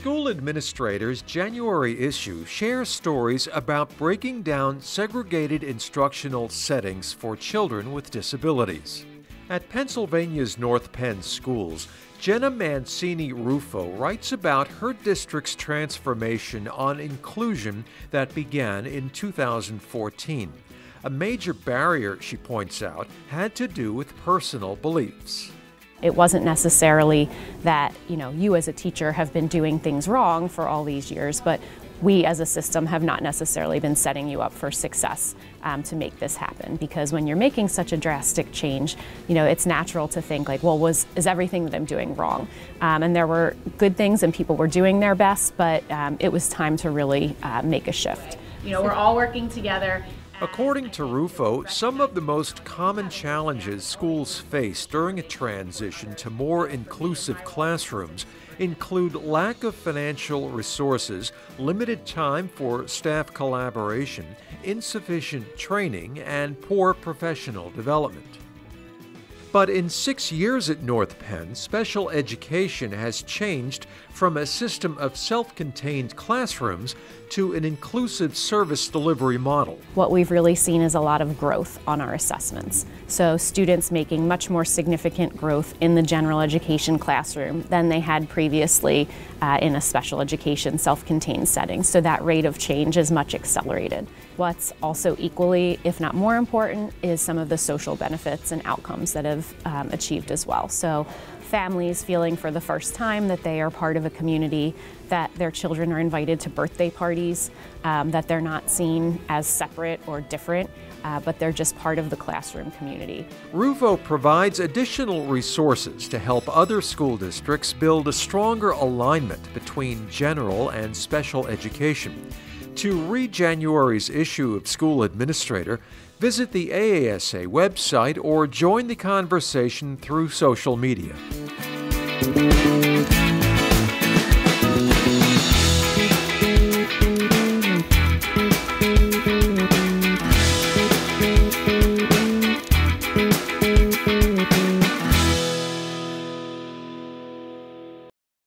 School Administrators January issue shares stories about breaking down segregated instructional settings for children with disabilities. At Pennsylvania's North Penn schools, Jenna Mancini Rufo writes about her district's transformation on inclusion that began in 2014. A major barrier, she points out, had to do with personal beliefs. It wasn't necessarily that, you know, you as a teacher have been doing things wrong for all these years, but we as a system have not necessarily been setting you up for success um, to make this happen. Because when you're making such a drastic change you know it's natural to think like well was is everything that i'm doing wrong? Um, and there were good things and people were doing their best but um, it was time to really uh, make a shift. You know we're all working together According to Rufo, some of the most common challenges schools face during a transition to more inclusive classrooms include lack of financial resources, limited time for staff collaboration, insufficient training, and poor professional development. But in six years at North Penn, special education has changed from a system of self contained classrooms to an inclusive service delivery model. What we've really seen is a lot of growth on our assessments. So, students making much more significant growth in the general education classroom than they had previously uh, in a special education self contained setting. So, that rate of change is much accelerated. What's also equally, if not more important, is some of the social benefits and outcomes that have um, achieved as well. So, families feeling for the first time that they are part of a community, that their children are invited to birthday parties, um, that they're not seen as separate or different, uh, but they're just part of the classroom community. Rufo provides additional resources to help other school districts build a stronger alignment between general and special education. To read January's issue of School Administrator, visit the AASA website or join the conversation through social media.